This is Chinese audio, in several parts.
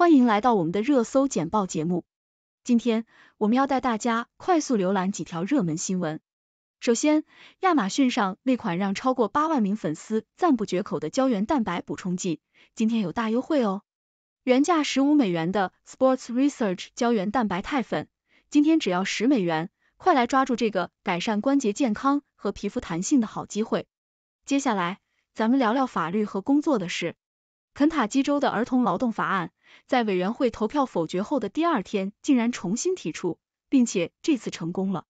欢迎来到我们的热搜简报节目。今天我们要带大家快速浏览几条热门新闻。首先，亚马逊上那款让超过八万名粉丝赞不绝口的胶原蛋白补充剂，今天有大优惠哦！原价十五美元的 Sports Research 胶原蛋白肽粉，今天只要十美元，快来抓住这个改善关节健康和皮肤弹性的好机会。接下来，咱们聊聊法律和工作的事。肯塔基州的儿童劳动法案在委员会投票否决后的第二天，竟然重新提出，并且这次成功了。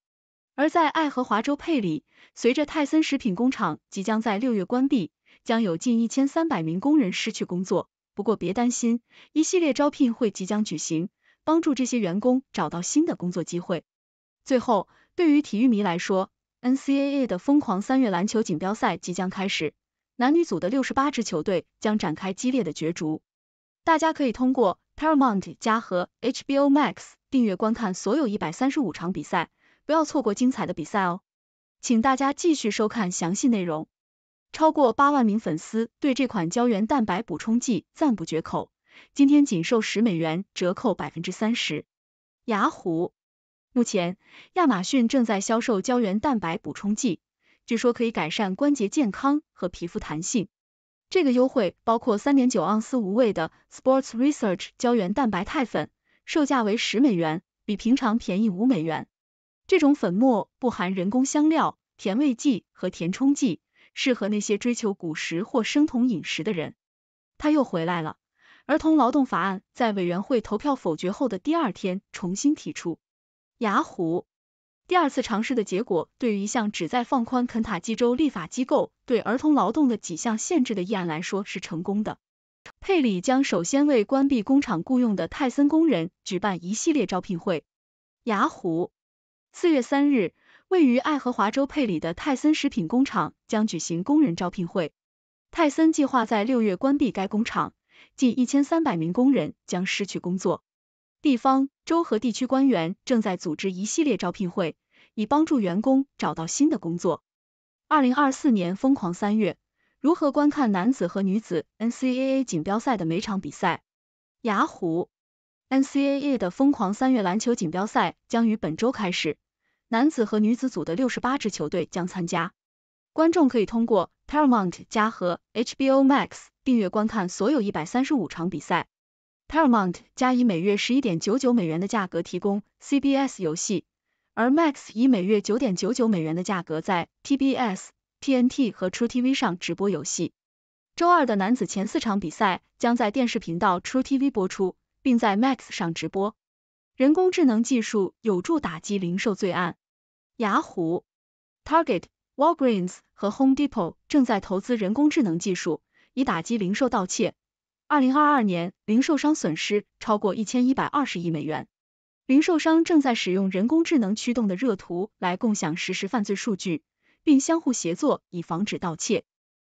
而在爱荷华州佩里，随着泰森食品工厂即将在六月关闭，将有近一千三百名工人失去工作。不过别担心，一系列招聘会即将举行，帮助这些员工找到新的工作机会。最后，对于体育迷来说，NCAA 的疯狂三月篮球锦标赛即将开始。男女组的六十八支球队将展开激烈的角逐，大家可以通过 Paramount 加和 HBO Max 订阅观看所有一百三十五场比赛，不要错过精彩的比赛哦！请大家继续收看详细内容。超过八万名粉丝对这款胶原蛋白补充剂赞不绝口，今天仅售十美元，折扣百分之三十。雅虎，目前亚马逊正在销售胶原蛋白补充剂。据说可以改善关节健康和皮肤弹性。这个优惠包括三点九盎司无味的 Sports Research 胶原蛋白肽粉，售价为十美元，比平常便宜五美元。这种粉末不含人工香料、甜味剂和填充剂，适合那些追求古食或生酮饮食的人。他又回来了。儿童劳动法案在委员会投票否决后的第二天重新提出。雅虎。第二次尝试的结果，对于一项旨在放宽肯塔基州立法机构对儿童劳动的几项限制的议案来说是成功的。佩里将首先为关闭工厂雇佣的泰森工人举办一系列招聘会。雅虎，四月三日，位于爱荷华州佩里的泰森食品工厂将举行工人招聘会。泰森计划在六月关闭该工厂，近一千三百名工人将失去工作。地方、州和地区官员正在组织一系列招聘会，以帮助员工找到新的工作。二零二四年疯狂三月，如何观看男子和女子 NCAA 锦标赛的每场比赛？雅虎 NCAA 的疯狂三月篮球锦标赛将于本周开始，男子和女子组的六十八支球队将参加。观众可以通过 Paramount 加和 HBO Max 订阅观看所有一百三十五场比赛。Paramount 加以每月十一点九九美元的价格提供 CBS 游戏，而 Max 以每月九点九九美元的价格在 TBS、TNT 和 True TV 上直播游戏。周二的男子前四场比赛将在电视频道 True TV 播出，并在 Max 上直播。人工智能技术有助打击零售罪案。雅虎、Target、Walgreens 和 Home Depot 正在投资人工智能技术，以打击零售盗窃。二零二二年，零售商损失超过一千一百二十亿美元。零售商正在使用人工智能驱动的热图来共享实时犯罪数据，并相互协作以防止盗窃。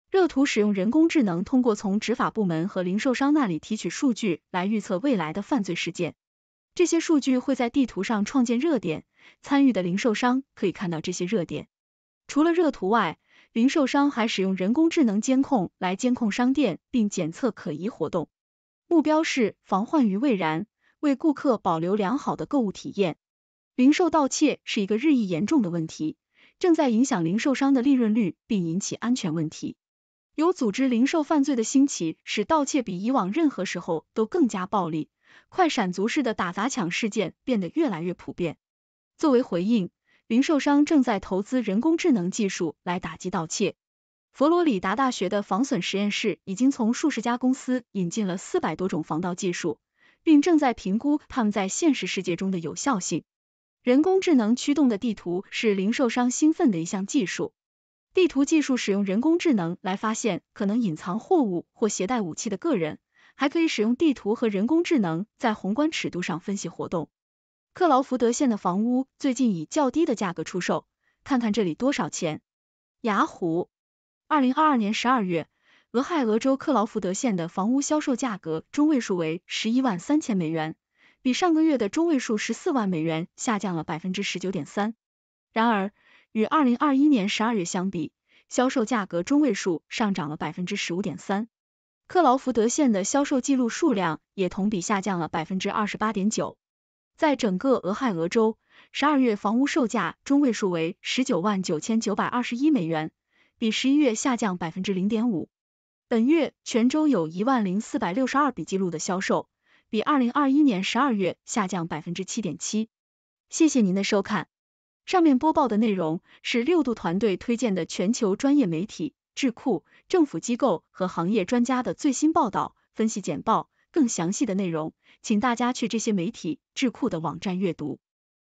热图使用人工智能通过从执法部门和零售商那里提取数据来预测未来的犯罪事件。这些数据会在地图上创建热点，参与的零售商可以看到这些热点。除了热图外，零售商还使用人工智能监控来监控商店，并检测可疑活动，目标是防患于未然，为顾客保留良好的购物体验。零售盗窃是一个日益严重的问题，正在影响零售商的利润率，并引起安全问题。有组织零售犯罪的兴起，使盗窃比以往任何时候都更加暴力，快闪族式的打砸抢事件变得越来越普遍。作为回应。零售商正在投资人工智能技术来打击盗窃。佛罗里达大学的防损实验室已经从数十家公司引进了四百多种防盗技术，并正在评估他们在现实世界中的有效性。人工智能驱动的地图是零售商兴奋的一项技术。地图技术使用人工智能来发现可能隐藏货物或携带武器的个人，还可以使用地图和人工智能在宏观尺度上分析活动。克劳福德县的房屋最近以较低的价格出售，看看这里多少钱？雅虎，二零二二年十二月，俄亥俄州克劳福德县的房屋销售价格中位数为十一万三千美元，比上个月的中位数十四万美元下降了百分之十九点三。然而，与二零二一年十二月相比，销售价格中位数上涨了百分之十五点三。克劳福德县的销售记录数量也同比下降了百分之二十八点九。在整个俄亥俄州，十二月房屋售价中位数为十九万九千九百二十一美元，比十一月下降百分之零点五。本月泉州有一万零四百六十二笔记录的销售，比二零二一年十二月下降百分之七点七。谢谢您的收看。上面播报的内容是六度团队推荐的全球专业媒体。智库、政府机构和行业专家的最新报道、分析简报，更详细的内容，请大家去这些媒体、智库的网站阅读。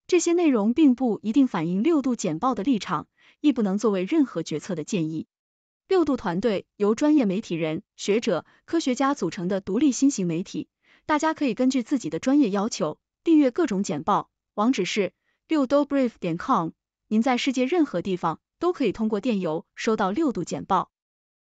这些内容并不一定反映六度简报的立场，亦不能作为任何决策的建议。六度团队由专业媒体人、学者、科学家组成的独立新型媒体，大家可以根据自己的专业要求订阅各种简报。网址是六 dobrief 点 com。您在世界任何地方。都可以通过电邮收到六度简报。